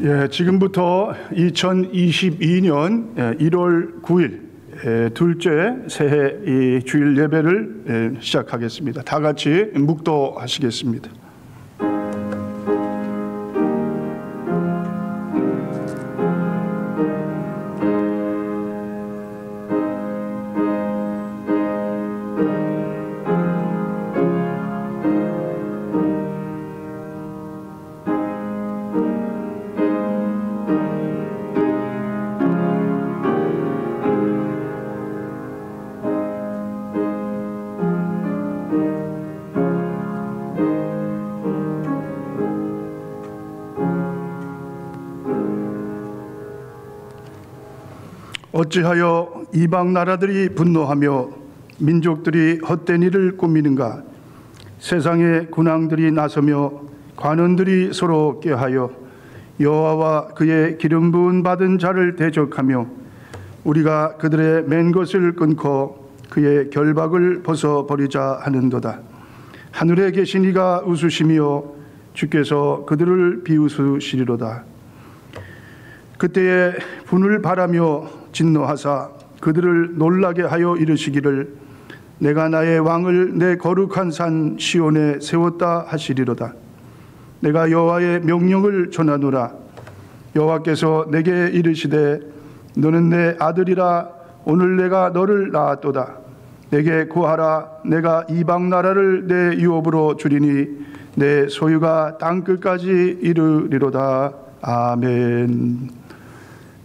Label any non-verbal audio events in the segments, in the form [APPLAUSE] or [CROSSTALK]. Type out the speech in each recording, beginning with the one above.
예, 지금부터 2022년 1월 9일 예, 둘째 새해 주일 예배를 예, 시작하겠습니다. 다 같이 묵도하시겠습니다. 어찌하여 이방 나라들이 분노하며 민족들이 헛된 일을 꾸미는가? 세상의 군왕들이 나서며 관원들이 서로 꾀하여 여호와와 그의 기름 부은 받은 자를 대적하며 우리가 그들의 맨 것을 끊고 그의 결박을 벗어 버리자 하는도다. 하늘에 계신 이가 웃으시며 주께서 그들을 비웃으시리로다. 그때에 분을 바라며 진노하사 그들을 놀라게 하여 이르시기를 내가 나의 왕을 내 거룩한 산 시온에 세웠다 하시리로다. 내가 여호와의 명령을 전하노라. 여호와께서 내게 이르시되 너는 내 아들이라 오늘 내가 너를 낳았도다. 내게 구하라. 내가 이방 나라를 내 유업으로 주리니 내 소유가 땅 끝까지 이르리로다. 아멘.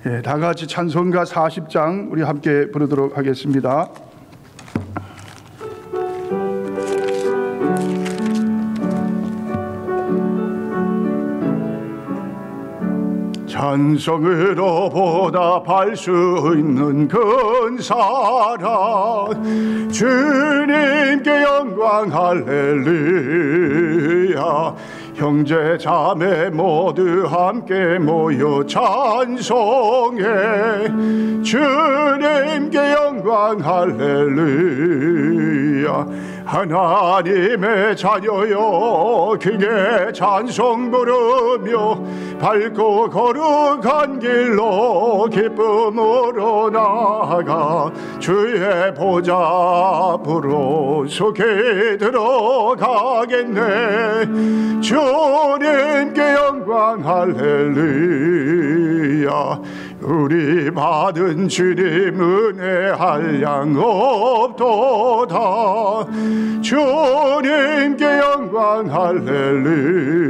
예, 다 같이 찬송가 40장 우리 함께 부르도록 하겠습니다. 찬송으로 보답할 수 있는 근사랑 주님께 영광 할렐루야 형제 자매 모두 함께 모여 찬송해. 주님께 영광 할렐루야 하나님의 자녀여 그게 찬송 부르며 밝고 거룩한 길로 기쁨으로 나아가 주의 보좌 앞으로 속에 들어가겠네. 주님께 영광 할렐루야 우리 받은 주님 은혜 한량 없도다. 주님께 영광 할렐루야.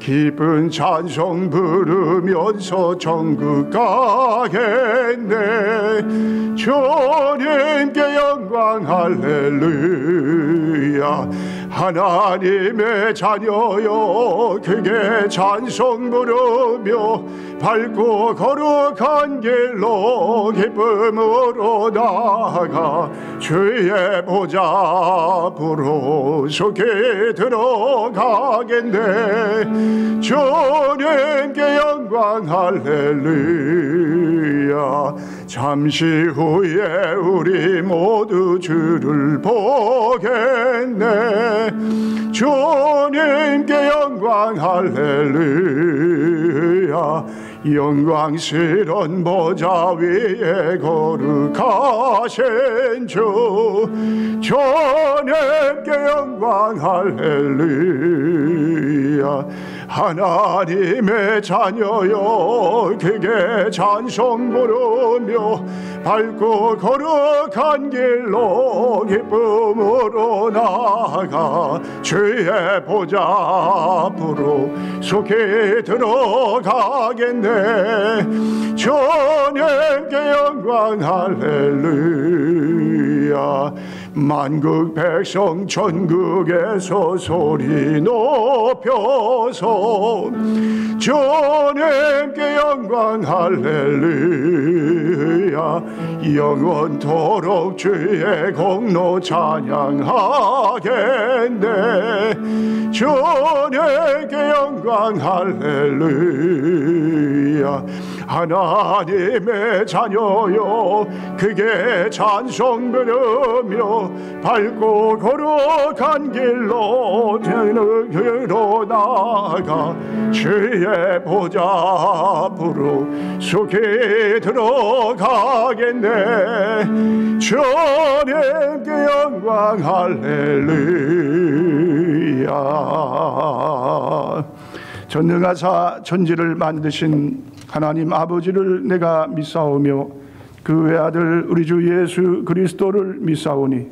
기쁜 찬송 부르면서 천국 가겠네. 주님께 영광 할렐루야 하나님의 자녀여 크게 찬송 부르며 밝고 거룩한 길로 기쁨으로 나아가 주의 보좌 앞으로 속에 들어가겠네. 주님께 영광 할렐루야 잠시 후에 우리 모두 주를 보겠네. 주님께 영광 할렐루야. 영광스런 보좌 위에 거룩하신 주. 주님께 영광 할렐루야 하나님의 자녀여 그게 찬송 부르며 밝고 거룩한 길로 기쁨으로 나아가 주의 보좌 앞으로 속히 들어가겠네. 주님께 영광 할렐루야 만국 백성 천국에서 소리 높여서 주님께 영광 할렐루야. 영원토록 주의 공로 찬양하겠네. 주님께 영광 할렐루야. 하나님의 자녀여 그게 찬송 부르며 밟고 걸어간 길로 뒤로 나가 주의 보좌 앞으로 속에 들어가겠네. 주님께 영광 할렐루야. 전능하사 천지를 만드신 하나님 아버지를 내가 믿사오며 그 외아들 우리 주 예수 그리스도를 믿사오니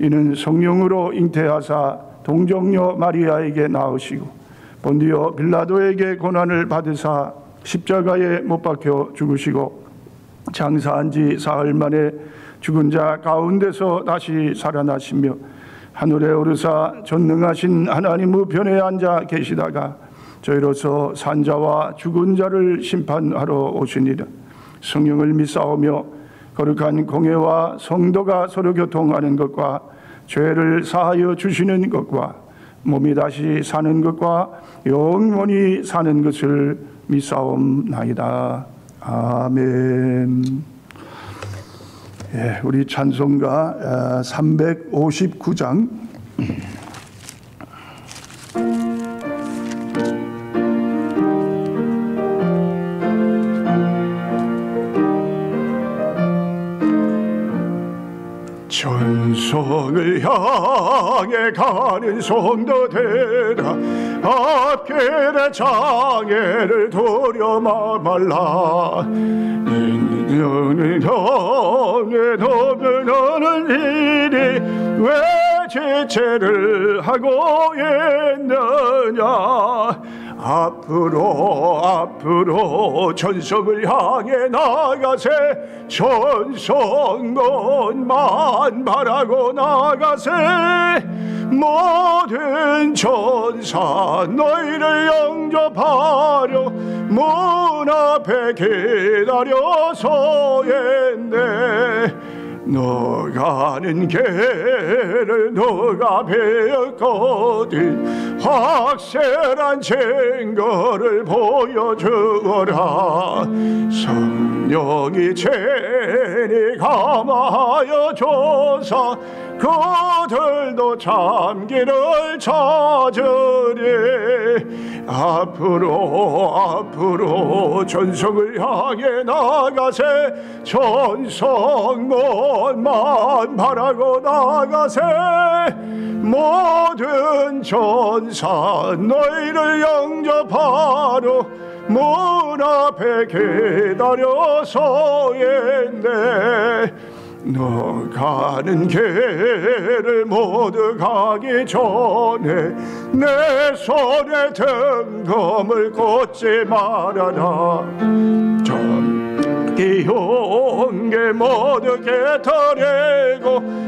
이는 성령으로 잉태하사 동정녀 마리아에게 낳으시고 본디오 빌라도에게 고난을 받으사 십자가에 못 박혀 죽으시고 장사한 지 사흘 만에 죽은 자 가운데서 다시 살아나시며 하늘에 오르사 전능하신 하나님 우편에 앉아 계시다가 저희로서 산자와 죽은 자를 심판하러 오시니라 성령을 믿사오며 거룩한 공예와 성도가 서로 교통하는 것과 죄를 사하여 주시는 것과 몸이 다시 사는 것과 영원히 사는 것을 믿사옵나이다. 아멘. 예, 우리 찬송가 359장 전성을 향해 가는 되라 앞길의 장애를 두려 말라. 인연을 향해 넘어가는 일이 왜 지체를 하고 있느냐 앞으로 앞으로 전성을 향해 나가세. 전성것만 바라고 나가세. 모든 천사 너희를 영접하려 문 앞에 기다려 서 있네 너가는 길을 너가 배웠거든. 확실한 증거를 보여주어라 성령이 죄니 감하여 줘서 그들도 참기를 찾으리. 앞으로 앞으로 전성을 향해 나가세 전성문만 바라고 나가세. 모든 전사 너희를 영접하러 문 앞에 기다려 서 있네. 너 가는 길을 모두 가기 전에 내 손에 등검을 꽂지 말아라. 전기 용게 모두 개털이고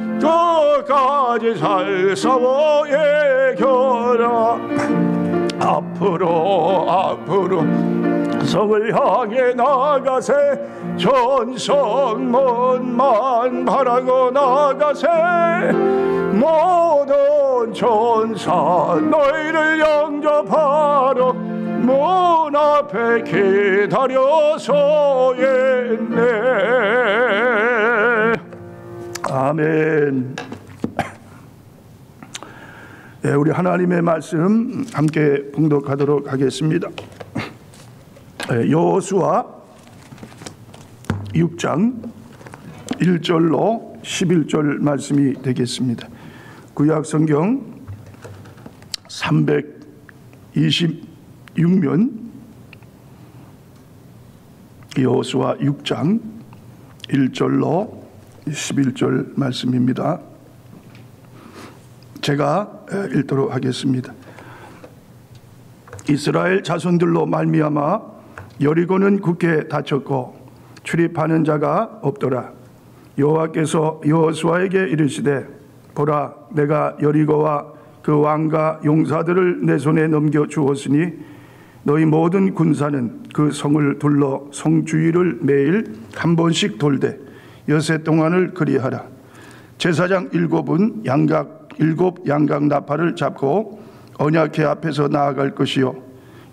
끝까지 살 싸워 이겨라 앞으로 앞으로 성을 향해 나가세. 전성문만 바라고 나가세. 모든 천사 너희를 영접하러 문 앞에 기다려 서 있네. 아멘. 네, 우리 하나님의 말씀 함께 봉독하도록 하겠습니다. 네, 여호수아 6장 1절로 11절 말씀이 되겠습니다. 구약 성경 326면 여호수아 6장 1절로 11절 말씀입니다. 제가 읽도록 하겠습니다. 이스라엘 자손들로 말미암아 여리고는 굳게 닫혔고 출입하는 자가 없더라. 여호와께서 여호수아에게 이르시되 보라 내가 여리고와 그 왕과 용사들을 내 손에 넘겨 주었으니 너희 모든 군사는 그 성을 둘러 성 주위를 매일 한 번씩 돌되 여세 동안을 그리하라. 제사장 일곱은 양각 일곱 양각 나팔을 잡고 언약궤 앞에서 나아갈 것이요.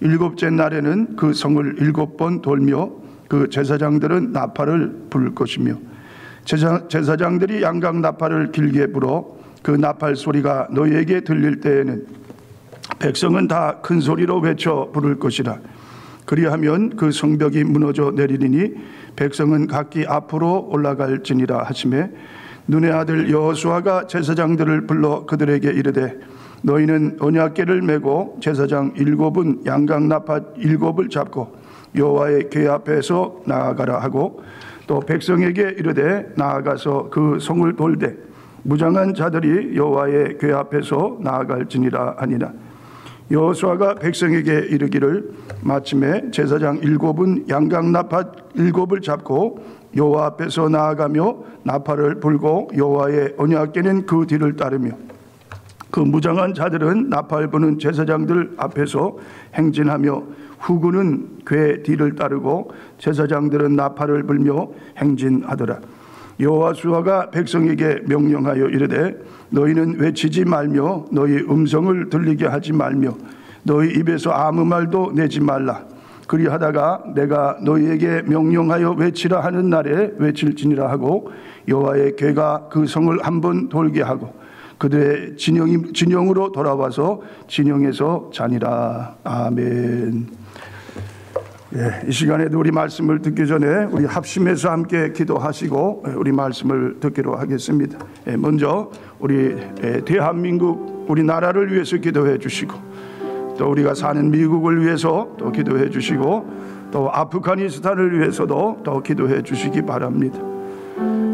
일곱째 날에는 그 성을 일곱 번 돌며 그 제사장들은 나팔을 불 것이며 제사, 제사장들이 양각 나팔을 길게 불어 그 나팔 소리가 너희에게 들릴 때에는 백성은 다 큰 소리로 외쳐 부를 것이라. 그리하면 그 성벽이 무너져 내리리니 백성은 각기 앞으로 올라갈지니라 하심에 눈의 아들 여호수아가 제사장들을 불러 그들에게 이르되 너희는 언약궤를 메고 제사장 일곱은 양각 나팔 일곱을 잡고 여호와의 궤 앞에서 나아가라 하고 또 백성에게 이르되 나아가서 그 성을 돌되 무장한 자들이 여호와의 궤 앞에서 나아갈지니라 하니라. 여호수아가 백성에게 이르기를 마침에 제사장 일곱은 양각 나팔 일곱을 잡고 여호와 앞에서 나아가며 나팔을 불고 여호와의 언약궤는 그 뒤를 따르며 그 무장한 자들은 나팔 부는 제사장들 앞에서 행진하며 후군은 궤 뒤를 따르고 제사장들은 나팔을 불며 행진하더라. 여호와 수아가 백성에게 명령하여 이르되 너희는 외치지 말며 너희 음성을 들리게 하지 말며 너희 입에서 아무 말도 내지 말라. 그리하다가 내가 너희에게 명령하여 외치라 하는 날에 외칠지니라 하고 여호와의 궤가 그 성을 한 번 돌게 하고 그들의 진영이, 진영으로 돌아와서 진영에서 자니라. 아멘. 예, 이 시간에도 우리 말씀을 듣기 전에 우리 합심해서 함께 기도하시고 우리 말씀을 듣기로 하겠습니다. 예, 먼저 우리 예, 대한민국 우리나라를 위해서 기도해 주시고 또 우리가 사는 미국을 위해서 또 기도해 주시고 또 아프가니스탄을 위해서도 또 기도해 주시기 바랍니다.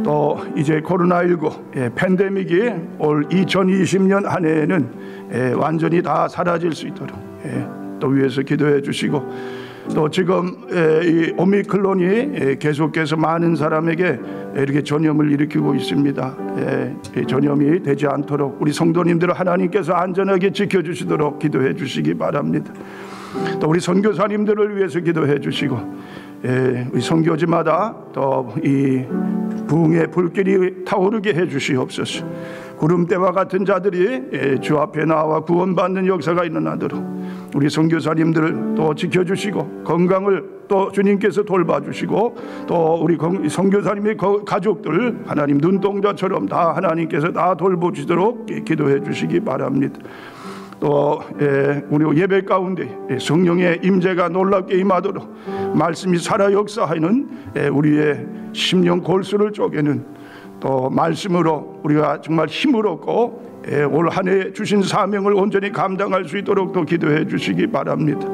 또 이제 코로나19 예, 팬데믹이 올 2020년 한 해에는 예, 완전히 다 사라질 수 있도록 예, 또 위해서 기도해 주시고 또 지금 이 오미클론이 계속해서 많은 사람에게 이렇게 전염을 일으키고 있습니다. 전염이 되지 않도록 우리 성도님들을 하나님께서 안전하게 지켜주시도록 기도해 주시기 바랍니다. 또 우리 선교사님들을 위해서 기도해 주시고 우리 선교지마다 또 이 부흥의 불길이 타오르게 해 주시옵소서. 구름대와 같은 자들이 주 앞에 나와 구원받는 역사가 일어나도록 우리 선교사님들을 또 지켜주시고 건강을 또 주님께서 돌봐주시고 또 우리 선교사님의 가족들 하나님 눈동자처럼 다 하나님께서 다 돌보시도록 기도해 주시기 바랍니다. 또 우리 예배 가운데 성령의 임재가 놀랍게 임하도록 말씀이 살아 역사하는 우리의 심령 골수를 쪼개는 또 말씀으로 우리가 정말 힘을 얻고 올 한 해 주신 사명을 온전히 감당할 수 있도록 또 기도해 주시기 바랍니다.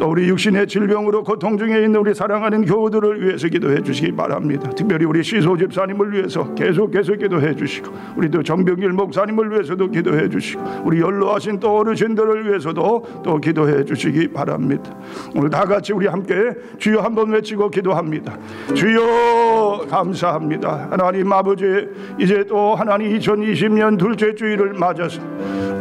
또 우리 육신의 질병으로 고통 중에 있는 우리 사랑하는 교우들을 위해서 기도해 주시기 바랍니다. 특별히 우리 시소 집사님을 위해서 계속해서 기도해 주시고 우리 또 정병길 목사님을 위해서도 기도해 주시고 우리 연로하신 또 어르신들을 위해서도 또 기도해 주시기 바랍니다. 오늘 다 같이 우리 함께 주여 한번 외치고 기도합니다. 주여 감사합니다. 하나님 아버지 이제 또 하나님 2020년 둘째 주일을 맞아서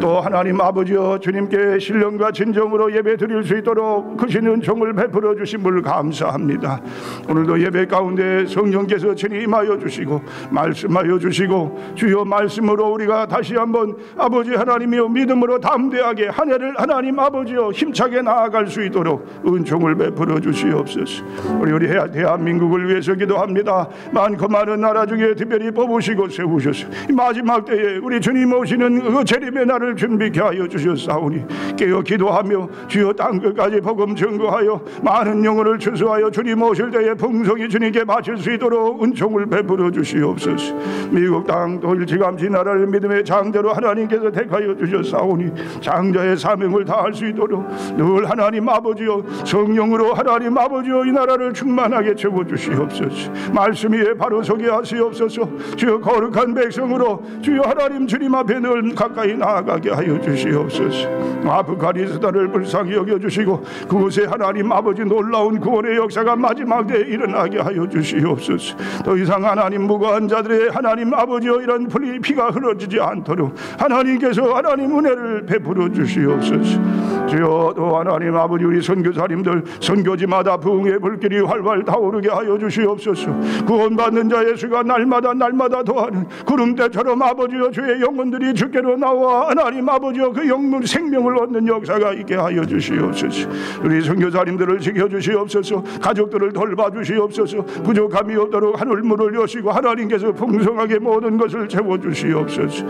또 하나님 아버지여 주님께 신령과 진정으로 예배 드릴 수 있도록 크신 은총을 베풀어 주심을 감사합니다. 오늘도 예배 가운데 성령께서 친히 임하여 주시고 말씀하여 주시고 주여 말씀으로 우리가 다시 한번 아버지 하나님이여 믿음으로 담대하게 한 해를 하나님 아버지여 힘차게 나아갈 수 있도록 은총을 베풀어 주시옵소서. 우리 우리 대한민국을 위해서 기도합니다. 많고 많은 나라 중에 특별히 뽑으시고 세우셔서 마지막 때에 우리 주님 오시는 그 재림의 날을 준비케 하여 주셨사오니 깨어 기도하며 주여 땅 끝까지 복음 증거하여 많은 영혼을 추수하여 주님 오실 때에 풍성히 주님께 바칠 수 있도록 은총을 베풀어 주시옵소서. 미국 땅또 일찌감치 나라를 믿음의 장자로 하나님께서 택하여 주셨사오니 장자의 사명을 다할 수 있도록 늘 하나님 아버지여 성령으로 하나님 아버지여 이 나라를 충만하게 채워 주시옵소서. 말씀 위에 바로 서게 하시옵소서. 주여 거룩한 백성으로 주여 하나님 주님 앞에 늘 가까이 나아가게 하여 주시옵소서. 아프가니스탄을 불쌍히 여겨 주시고 그곳에 하나님 아버지 놀라운 구원의 역사가 마지막 때에 일어나게 하여 주시옵소서. 더 이상 하나님 무고한 자들의 하나님 아버지여 이런 피가 흘러지지 않도록 하나님께서 하나님 은혜를 베풀어 주시옵소서. 주여 또 하나님 아버지 우리 선교사님들 선교지마다 부흥의 불길이 활활 타오르게 하여 주시옵소서. 구원받는 자의 수가 날마다 날마다 더하는 구름대처럼 아버지여 주의 영혼들이 주께로 나와 하나님 아버지여 그 영문 생명을 얻는 역사가 있게 하여 주시옵소서. 우리 선교사님들을 지켜 주시옵소서. 가족들을 돌봐 주시옵소서. 부족함이 없도록 하늘 문을 여시고 하나님께서 풍성하게 모든 것을 채워 주시옵소서.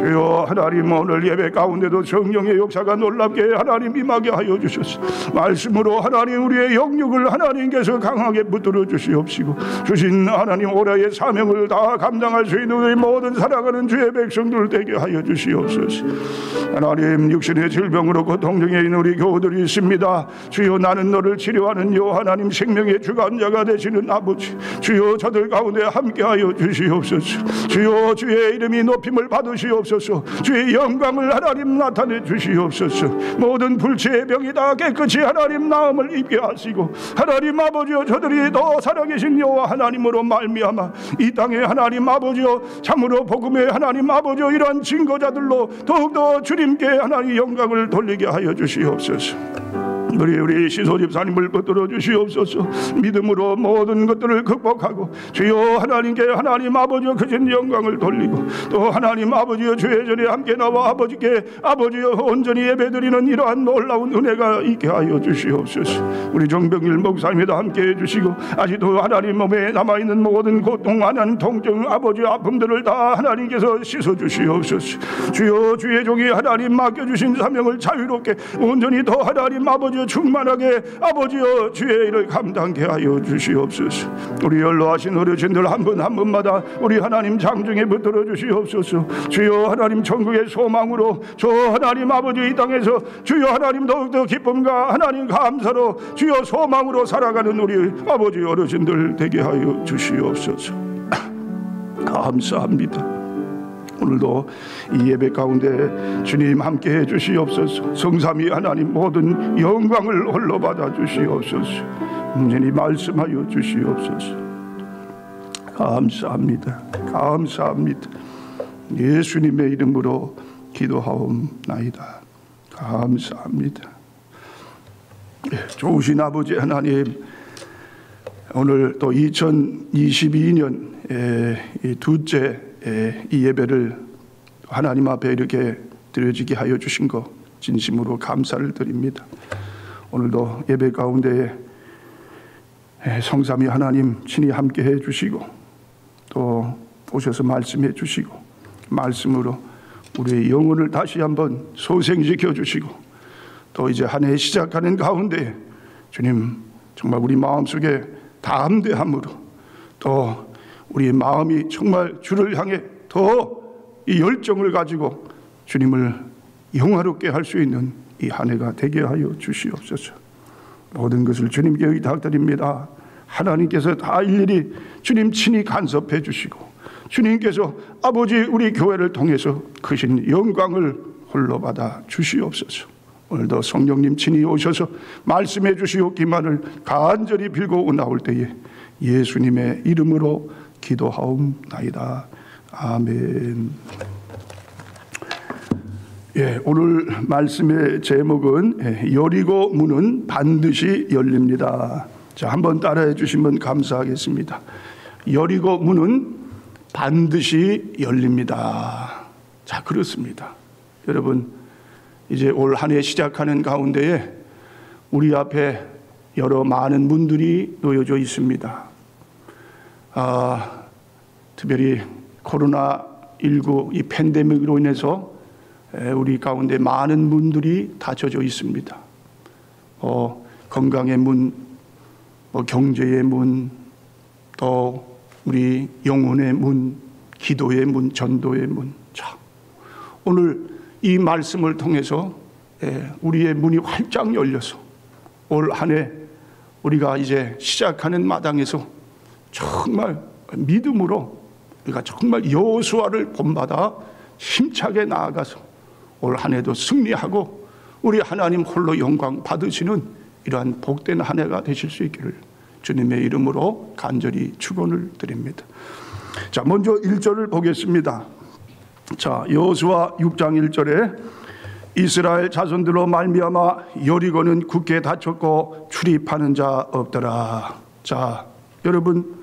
주여 하나님 오늘 예배 가운데도 성령의 역사가 놀랍게 하나님 임하게 하여 주소서. 말씀으로 하나님 우리의 영육을 하나님께서 강하게 붙들어 주시옵시고 주신 하나님 올해의 사명을 다 감당할 수 있는 우리 모든 살아가는 주의 백성들 되게 하여 주시옵소서. 하나님 육신의 질병으로 고통 중에 있는 우리 교우들이 있습니다. 주여 나는 너를 치료하는 요 하나님 생명의 주관자가 되시는 아버지 주여 저들 가운데 함께하여 주시옵소서. 주여 주의 이름이 높임을 받으시옵소서. 주의 영광을 하나님 나타내 주시옵소서. 모든 불치의 병이 다 깨끗이 하나님 마음을 입게 하시고 하나님 아버지여 저들이 더 살아계신 여호와 하나님으로 말미암아 이 땅에 하나님 아버지여 참으로 복음의 하나님 아버지여 이러한 증거자들로 더욱더 주님께 하나님 영광을 돌리게 하여 주시옵소서. 우리 우리 시소 집사님을 붙들어 주시옵소서. 믿음으로 모든 것들을 극복하고 주여 하나님께 하나님 아버지여 크신 영광을 돌리고 또 하나님 아버지여 주의 전에 함께 나와 아버지께 아버지여 온전히 예배드리는 이러한 놀라운 은혜가 있게 하여 주시옵소서. 우리 정병일 목사님도 함께 해주시고 아직도 하나님 몸에 남아있는 모든 고통 하나님 통증 아버지 아픔들을 다 하나님께서 씻어 주시옵소서. 주여 주의 종이 하나님 맡겨주신 사명을 자유롭게 온전히 더 하나님 아버지 충만하게 아버지여 주의 일을 감당케 하여 주시옵소서. 우리 연로하신 어르신들 한 분 한 분마다 우리 하나님 장중에 붙들어 주시옵소서. 주여 하나님 천국의 소망으로 저 하나님 아버지 이 땅에서 주여 하나님 더욱더 기쁨과 하나님 감사로 주여 소망으로 살아가는 우리 아버지 어르신들 되게 하여 주시옵소서. [CLEARS THROAT] 감사합니다. 오늘도 이 예배 가운데 주님 함께 해 주시옵소서. 성삼위 하나님 모든 영광을 홀로 받아 주시옵소서. 온전히 말씀하여 주시옵소서. 감사합니다. 감사합니다. 예수님의 이름으로 기도하옵나이다. 감사합니다. 예, 좋으신 아버지 하나님 오늘 또 2022년 두째 예, 이 예배를 하나님 앞에 이렇게 드려지게 하여 주신 것 진심으로 감사를 드립니다. 오늘도 예배 가운데 예, 성삼위 하나님 친히 함께 해 주시고 또 오셔서 말씀해 주시고 말씀으로 우리의 영혼을 다시 한번 소생시켜 주시고 또 이제 한 해 시작하는 가운데 주님 정말 우리 마음속에 담대함으로 또 우리의 마음이 정말 주를 향해 더 이 열정을 가지고 주님을 영화롭게 할 수 있는 이 한 해가 되게 하여 주시옵소서. 모든 것을 주님께 의탁드립니다. 하나님께서 다 일일이 주님 친히 간섭해 주시고 주님께서 아버지 우리 교회를 통해서 크신 영광을 홀로 받아 주시옵소서. 오늘도 성령님 친히 오셔서 말씀해 주시옵기만을 간절히 빌고 나올 때에 예수님의 이름으로 기도하옵나이다. 아멘. 예, 오늘 말씀의 제목은 예, 여리고 문은 반드시 열립니다. 자, 한번 따라해 주시면 감사하겠습니다. 여리고 문은 반드시 열립니다. 자, 그렇습니다. 여러분, 이제 올 한 해 시작하는 가운데에 우리 앞에 여러 많은 문들이 놓여져 있습니다. 아, 특별히 코로나 19 이 팬데믹으로 인해서 우리 가운데 많은 문들이 닫혀져 있습니다. 어, 건강의 문, 뭐 경제의 문, 또 우리 영혼의 문, 기도의 문, 전도의 문. 자, 오늘 이 말씀을 통해서 우리의 문이 활짝 열려서 올 한 해 우리가 이제 시작하는 마당에서 정말 믿음으로 우리가 정말 여호수아를 본받아 힘차게 나아가서 올 한 해도 승리하고 우리 하나님 홀로 영광 받으시는 이러한 복된 한 해가 되실 수 있기를 주님의 이름으로 간절히 축원을 드립니다. 자, 먼저 1절을 보겠습니다. 자, 여호수아 6장 1절에 이스라엘 자손들로 말미암아 여리고는 굳게 닫혔고 출입하는 자 없더라. 자, 여러분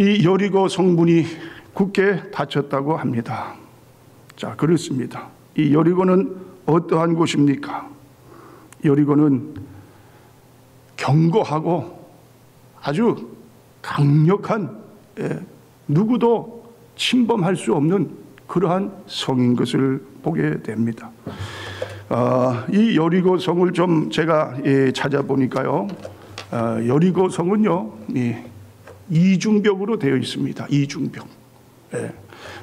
이 여리고 성문이 굳게 닫혔다고 합니다. 자, 그렇습니다. 이 여리고는 어떠한 곳입니까? 여리고는 견고하고 아주 강력한 예, 누구도 침범할 수 없는 그러한 성인 것을 보게 됩니다. 아, 이 여리고 성을 좀 제가 예, 찾아보니까요. 아, 여리고 성은요 이 이중벽으로 되어 있습니다. 이중벽. 예.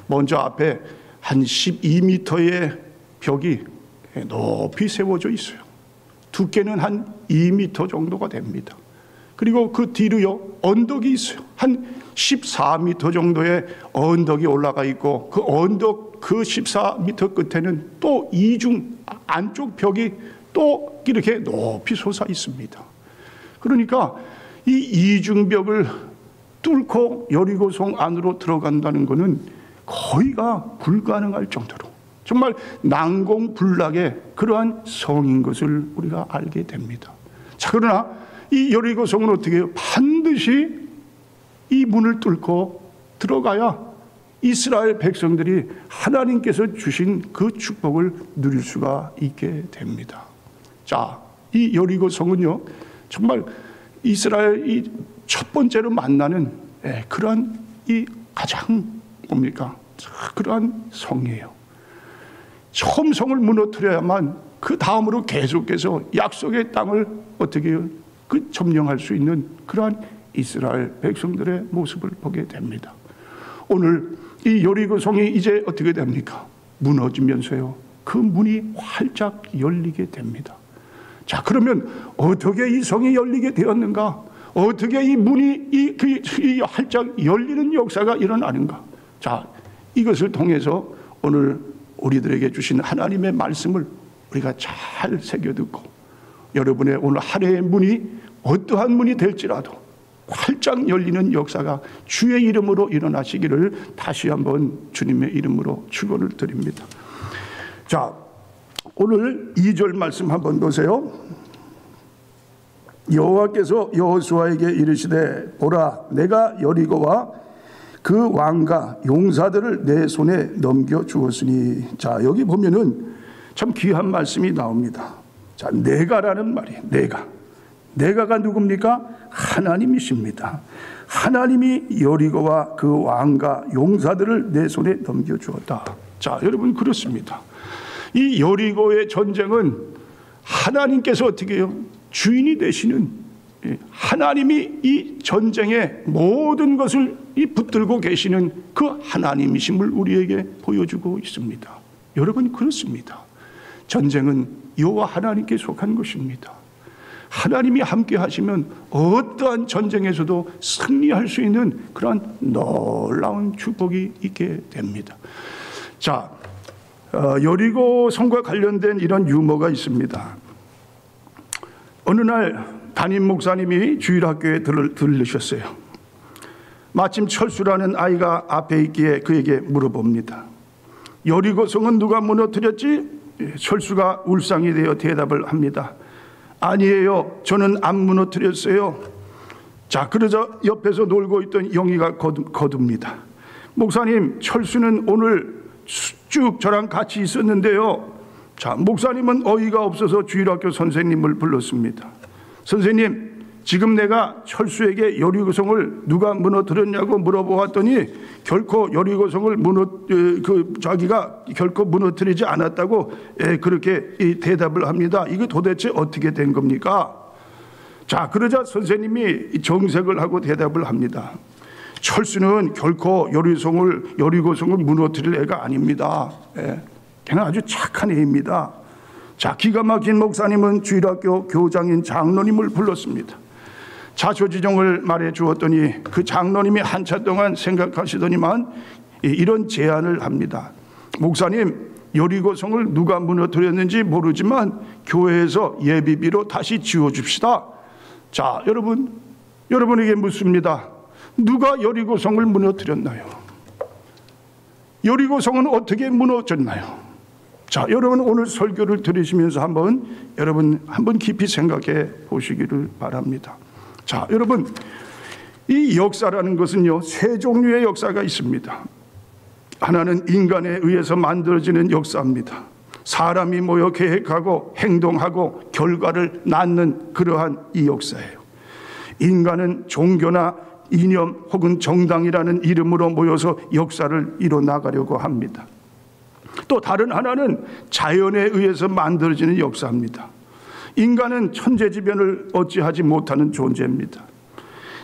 먼저 앞에 한 12m의 벽이 높이 세워져 있어요. 두께는 한 2m 정도가 됩니다. 그리고 그 뒤로요 언덕이 있어요. 한 14m 정도의 언덕이 올라가 있고 그 언덕 그 14m 끝에는 또 이중 안쪽 벽이 또 이렇게 높이 솟아 있습니다. 그러니까 이 이중벽을 뚫고 여리고성 안으로 들어간다는 것은 거의가 불가능할 정도로 정말 난공불락의 그러한 성인 것을 우리가 알게 됩니다. 자, 그러나 이 여리고성은 어떻게 해요? 반드시 이 문을 뚫고 들어가야 이스라엘 백성들이 하나님께서 주신 그 축복을 누릴 수가 있게 됩니다. 자, 이 여리고 성은요, 정말 이스라엘 이 첫 번째로 만나는 예, 그러한 이 가장 뭡니까? 그러한 성이에요. 처음 성을 무너뜨려야만 그 다음으로 계속해서 약속의 땅을 어떻게? 그 점령할 수 있는 그러한 이스라엘 백성들의 모습을 보게 됩니다. 오늘 이 여리고 성이 이제 어떻게 됩니까? 무너지면서요. 그 문이 활짝 열리게 됩니다. 자, 그러면 어떻게 이 성이 열리게 되었는가? 어떻게 이 문이 이, 그, 이 활짝 열리는 역사가 일어나는가? 자, 이것을 통해서 오늘 우리들에게 주신 하나님의 말씀을 우리가 잘 새겨 듣고 여러분의 오늘 하루의 문이 어떠한 문이 될지라도 활짝 열리는 역사가 주의 이름으로 일어나시기를 다시 한번 주님의 이름으로 축원을 드립니다. 자, 오늘 2절 말씀 한번 보세요. 여호와께서 여호수아에게 이르시되 보라 내가 여리고와 그 왕과 용사들을 내 손에 넘겨 주었으니 자 여기 보면은 참 귀한 말씀이 나옵니다. 자 내가라는 말이 내가 내가가 누굽니까? 하나님이십니다. 하나님이 여리고와 그 왕과 용사들을 내 손에 넘겨 주었다. 자 여러분 그렇습니다. 이 여리고의 전쟁은 하나님께서 어떻게 해요? 주인이 되시는 예, 하나님이 이 전쟁의 모든 것을 이 붙들고 계시는 그 하나님이심을 우리에게 보여주고 있습니다. 여러분 그렇습니다. 전쟁은 여호와 하나님께 속한 것입니다. 하나님이 함께 하시면 어떠한 전쟁에서도 승리할 수 있는 그러한 놀라운 축복이 있게 됩니다. 자, 어, 여리고 성과 관련된 이런 유머가 있습니다. 어느 날 담임 목사님이 주일 학교에 들, 들르셨어요. 마침 철수라는 아이가 앞에 있기에 그에게 물어봅니다. 여리고성은 누가 무너뜨렸지? 예, 철수가 울상이 되어 대답을 합니다. 아니에요. 저는 안 무너뜨렸어요. 자, 그러자 옆에서 놀고 있던 영희가 거둡니다. 목사님, 철수는 오늘 쭉 저랑 같이 있었는데요. 자, 목사님은 어이가 없어서 주일학교 선생님을 불렀습니다. 선생님, 지금 내가 철수에게 여리고성을 누가 무너뜨렸냐고 물어보았더니 결코 여리고성을 무너 그 자기가 결코 무너뜨리지 않았다고 그렇게 대답을 합니다. 이게 도대체 어떻게 된 겁니까? 자, 그러자 선생님이 정색을 하고 대답을 합니다. 철수는 결코 여리성을 여리고성을 무너뜨릴 애가 아닙니다. 예. 걔는 아주 착한 애입니다. 자, 기가 막힌 목사님은 주일학교 교장인 장로님을 불렀습니다. 자초지종을 말해 주었더니 그 장로님이 한차 동안 생각하시더니만 이런 제안을 합니다. 목사님, 여리고성을 누가 무너뜨렸는지 모르지만 교회에서 예비비로 다시 지어줍시다. 자, 여러분, 여러분에게 묻습니다. 누가 여리고성을 무너뜨렸나요? 여리고성은 어떻게 무너졌나요? 자, 여러분 오늘 설교를 들으시면서 한번 여러분 한번 깊이 생각해 보시기를 바랍니다. 자, 여러분 이 역사라는 것은요 세 종류의 역사가 있습니다. 하나는 인간에 의해서 만들어지는 역사입니다. 사람이 모여 계획하고 행동하고 결과를 낳는 그러한 이 역사예요. 인간은 종교나 이념 혹은 정당이라는 이름으로 모여서 역사를 이뤄 나가려고 합니다. 또 다른 하나는 자연에 의해서 만들어지는 역사입니다. 인간은 천재지변을 어찌하지 못하는 존재입니다.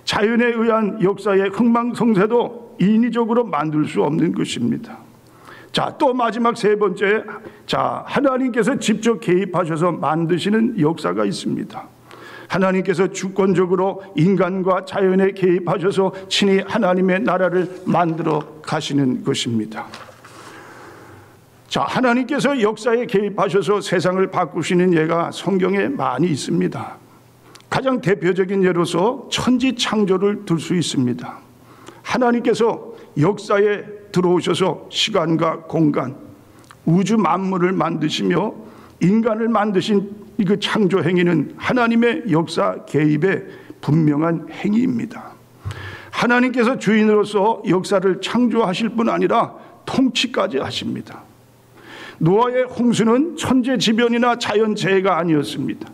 자연에 의한 역사의 흥망성쇠도 인위적으로 만들 수 없는 것입니다. 자, 또 마지막 세 번째, 자, 하나님께서 직접 개입하셔서 만드시는 역사가 있습니다. 하나님께서 주권적으로 인간과 자연에 개입하셔서 친히 하나님의 나라를 만들어 가시는 것입니다. 자, 하나님께서 역사에 개입하셔서 세상을 바꾸시는 예가 성경에 많이 있습니다. 가장 대표적인 예로서 천지 창조를 들 수 있습니다. 하나님께서 역사에 들어오셔서 시간과 공간, 우주 만물을 만드시며 인간을 만드신 그 창조 행위는 하나님의 역사 개입의 분명한 행위입니다. 하나님께서 주인으로서 역사를 창조하실 뿐 아니라 통치까지 하십니다. 노아의 홍수는 천재지변이나 자연재해가 아니었습니다.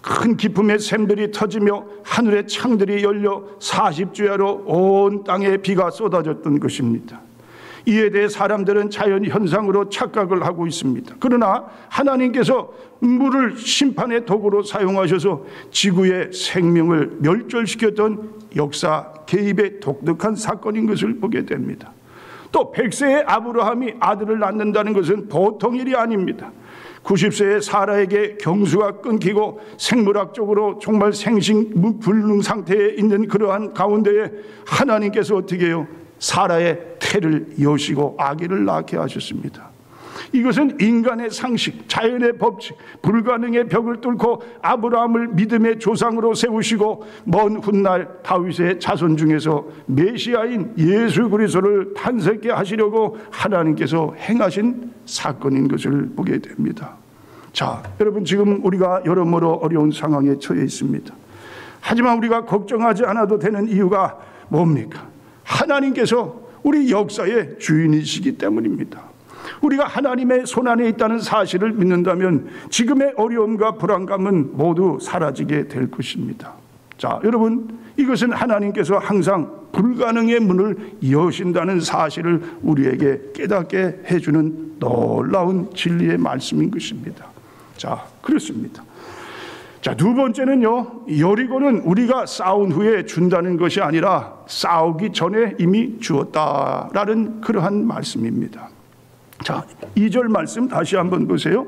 큰 기품의 샘들이 터지며 하늘의 창들이 열려 40주야로 온 땅에 비가 쏟아졌던 것입니다. 이에 대해 사람들은 자연 현상으로 착각을 하고 있습니다. 그러나 하나님께서 물을 심판의 도구로 사용하셔서 지구의 생명을 멸절시켰던 역사 개입의 독특한 사건인 것을 보게 됩니다. 또 100세의 아브라함이 아들을 낳는다는 것은 보통 일이 아닙니다. 90세의 사라에게 경수가 끊기고 생물학적으로 정말 생식불능 상태에 있는 그러한 가운데에 하나님께서 어떻게 해요? 사라의 태를 여시고 아기를 낳게 하셨습니다. 이것은 인간의 상식, 자연의 법칙, 불가능의 벽을 뚫고 아브라함을 믿음의 조상으로 세우시고 먼 훗날 다윗의 자손 중에서 메시아인 예수 그리스도를 탄생케 하시려고 하나님께서 행하신 사건인 것을 보게 됩니다. 자, 여러분 지금 우리가 여러모로 어려운 상황에 처해 있습니다. 하지만 우리가 걱정하지 않아도 되는 이유가 뭡니까? 하나님께서 우리 역사의 주인이시기 때문입니다. 우리가 하나님의 손안에 있다는 사실을 믿는다면 지금의 어려움과 불안감은 모두 사라지게 될 것입니다. 자, 여러분, 이것은 하나님께서 항상 불가능의 문을 여신다는 사실을 우리에게 깨닫게 해주는 놀라운 진리의 말씀인 것입니다. 자, 그렇습니다. 자, 두 번째는요, 여리고는 우리가 싸운 후에 준다는 것이 아니라 싸우기 전에 이미 주었다라는 그러한 말씀입니다. 자, 2절 말씀 다시 한번 보세요.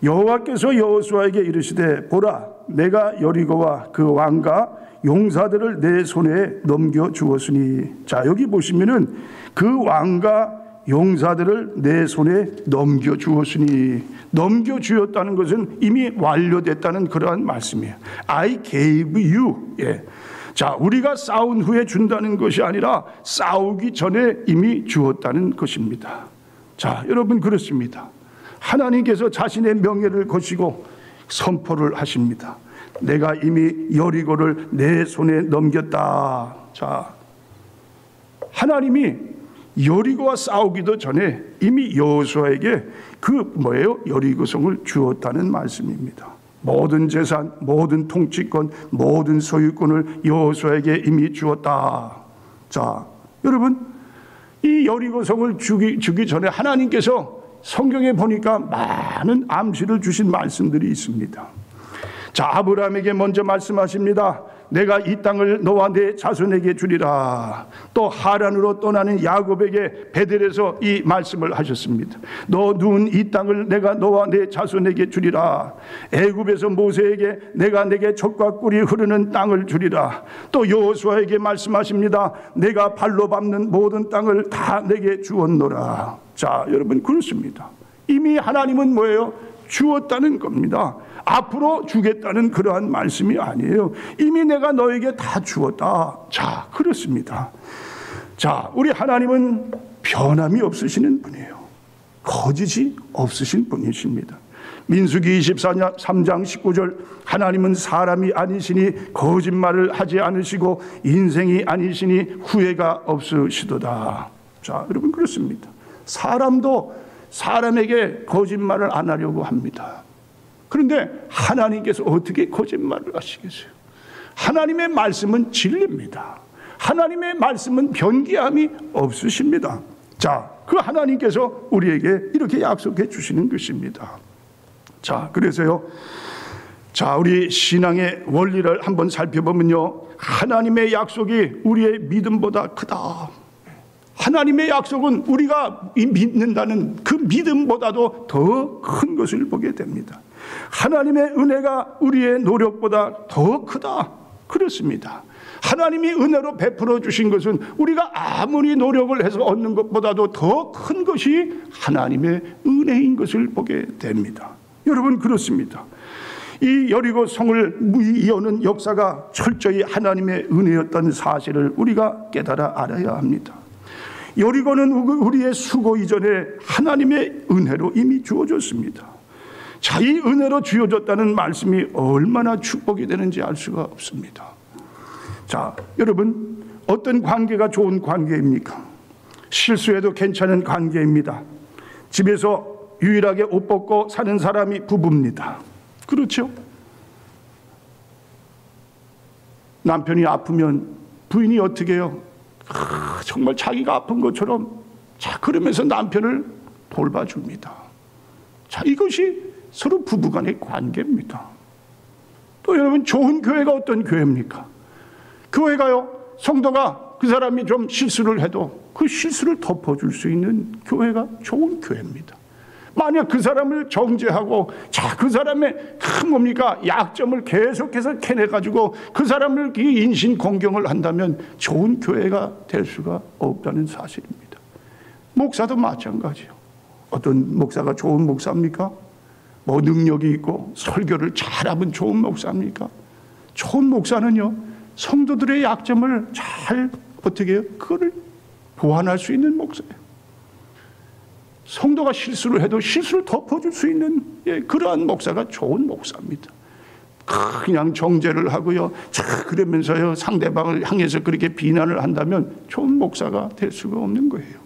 여호와께서 여호수아에게 이르시되 보라 내가 여리고와 그 왕과 용사들을 내 손에 넘겨 주었으니 자 여기 보시면은 그 왕과 용사들을 내 손에 넘겨 주었으니 넘겨 주었다는 것은 이미 완료됐다는 그러한 말씀이에요. I gave you. 예. 자, 우리가 싸운 후에 준다는 것이 아니라 싸우기 전에 이미 주었다는 것입니다. 자, 여러분 그렇습니다. 하나님께서 자신의 명예를 거시고 선포를 하십니다. 내가 이미 여리고를 내 손에 넘겼다. 자, 하나님이 여리고와 싸우기도 전에 이미 여호수아에게 그 뭐예요? 여리고성을 주었다는 말씀입니다. 모든 재산, 모든 통치권, 모든 소유권을 여호수아에게 이미 주었다. 자, 여러분 이 여리고성을 주기, 주기 전에 하나님께서 성경에 보니까 많은 암시를 주신 말씀들이 있습니다. 자, 아브라함에게 먼저 말씀하십니다. 내가 이 땅을 너와 내 자손에게 주리라. 또 하란으로 떠나는 야곱에게 베델에서 이 말씀을 하셨습니다. 너 누운 이 땅을 내가 너와 내 자손에게 주리라. 애굽에서 모세에게 내가 내게 젖과 꿀이 흐르는 땅을 주리라. 또 여호수아에게 말씀하십니다. 내가 발로 밟는 모든 땅을 다 내게 주었노라. 자, 여러분 그렇습니다. 이미 하나님은 뭐예요? 주었다는 겁니다. 앞으로 주겠다는 그러한 말씀이 아니에요. 이미 내가 너에게 다 주었다. 자, 그렇습니다. 자, 우리 하나님은 변함이 없으시는 분이에요. 거짓이 없으신 분이십니다. 민수기 24장 3장 19절 하나님은 사람이 아니시니 거짓말을 하지 않으시고 인생이 아니시니 후회가 없으시도다. 자, 여러분 그렇습니다. 사람도 사람에게 거짓말을 안 하려고 합니다. 그런데 하나님께서 어떻게 거짓말을 하시겠어요? 하나님의 말씀은 진리입니다. 하나님의 말씀은 변기함이 없으십니다. 자, 그 하나님께서 우리에게 이렇게 약속해 주시는 것입니다. 자, 그래서요. 자, 우리 신앙의 원리를 한번 살펴보면요. 하나님의 약속이 우리의 믿음보다 크다. 하나님의 약속은 우리가 믿는다는 그 믿음보다도 더 큰 것을 보게 됩니다. 하나님의 은혜가 우리의 노력보다 더 크다. 그렇습니다. 하나님이 은혜로 베풀어 주신 것은 우리가 아무리 노력을 해서 얻는 것보다도 더 큰 것이 하나님의 은혜인 것을 보게 됩니다. 여러분 그렇습니다. 이 여리고 성을 이어는 역사가 철저히 하나님의 은혜였던 사실을 우리가 깨달아 알아야 합니다. 여리고는 우리의 수고 이전에 하나님의 은혜로 이미 주어졌습니다. 자, 이 은혜로 주어졌다는 말씀이 얼마나 축복이 되는지 알 수가 없습니다. 자, 여러분, 어떤 관계가 좋은 관계입니까? 실수해도 괜찮은 관계입니다. 집에서 유일하게 옷 벗고 사는 사람이 부부입니다. 그렇죠? 남편이 아프면 부인이 어떻게 해요? 아, 정말 자기가 아픈 것처럼 자 그러면서 남편을 돌봐줍니다. 자 이것이 서로 부부간의 관계입니다. 또 여러분 좋은 교회가 어떤 교회입니까? 교회가요 성도가 그 사람이 좀 실수를 해도 그 실수를 덮어줄 수 있는 교회가 좋은 교회입니다. 만약 그 사람을 정죄하고 자 그 사람의 그 뭡니까 약점을 계속해서 캐내 가지고 그 사람을 인신 공경을 한다면 좋은 교회가 될 수가 없다는 사실입니다. 목사도 마찬가지요. 어떤 목사가 좋은 목사입니까? 뭐 능력이 있고 설교를 잘하면 좋은 목사입니까? 좋은 목사는요 성도들의 약점을 잘 어떻게 해요? 그거를 보완할 수 있는 목사예요. 성도가 실수를 해도 실수를 덮어줄 수 있는 예, 그러한 목사가 좋은 목사입니다. 그냥 정죄를 하고요. 자, 그러면서요. 상대방을 향해서 그렇게 비난을 한다면 좋은 목사가 될 수가 없는 거예요.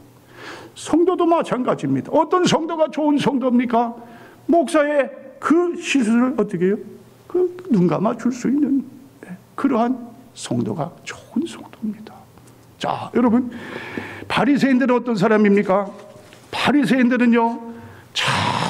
성도도 마찬가지입니다. 어떤 성도가 좋은 성도입니까? 목사의 그 실수를 어떻게 해요? 그 눈 감아 줄 수 있는 예, 그러한 성도가 좋은 성도입니다. 자, 여러분 바리새인들은 어떤 사람입니까? 바리새인들은요. 자,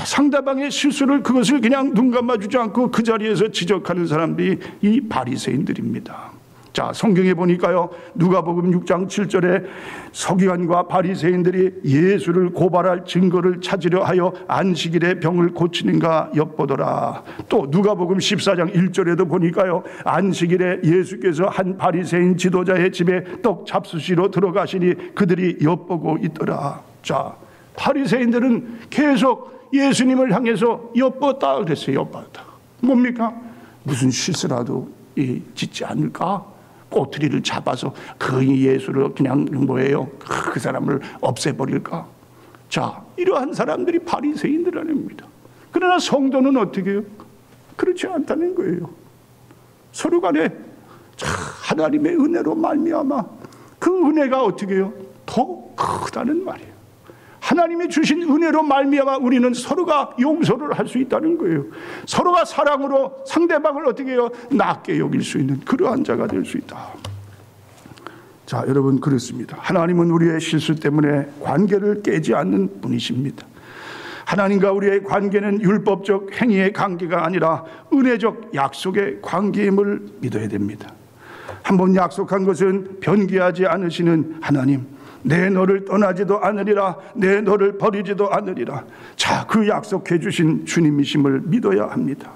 상대방의 실수를 그것을 그냥 눈 감아 주지 않고 그 자리에서 지적하는 사람들이 이 바리새인들입니다. 자, 성경에 보니까요. 누가복음 6장 7절에 서기관과 바리새인들이 예수를 고발할 증거를 찾으려 하여 안식일에 병을 고치는가 엿보더라. 또 누가복음 14장 1절에도 보니까요. 안식일에 예수께서 한 바리새인 지도자의 집에 떡 잡수시러 들어가시니 그들이 엿보고 있더라. 자, 바리새인들은 계속 예수님을 향해서 엿봤다 그랬어요. 엿봤다. 뭡니까? 무슨 실수라도 짓지 않을까? 꼬투리를 잡아서 그 예수를 그냥 뭐예요? 그 사람을 없애버릴까? 자, 이러한 사람들이 바리새인들 아닙니다. 그러나 성도는 어떻게 해요? 그렇지 않다는 거예요. 서로 간에 하나님의 은혜로 말미암아 그 은혜가 어떻게 해요? 더 크다는 말이에요. 하나님이 주신 은혜로 말미암아 우리는 서로가 용서를 할 수 있다는 거예요. 서로가 사랑으로 상대방을 어떻게 해요? 낮게 여길 수 있는 그러한 자가 될 수 있다. 자, 여러분 그렇습니다. 하나님은 우리의 실수 때문에 관계를 깨지 않는 분이십니다. 하나님과 우리의 관계는 율법적 행위의 관계가 아니라 은혜적 약속의 관계임을 믿어야 됩니다. 한 번 약속한 것은 변기하지 않으시는 하나님. 내 너를 떠나지도 않으리라. 내 너를 버리지도 않으리라. 자 그 약속해 주신 주님이심을 믿어야 합니다.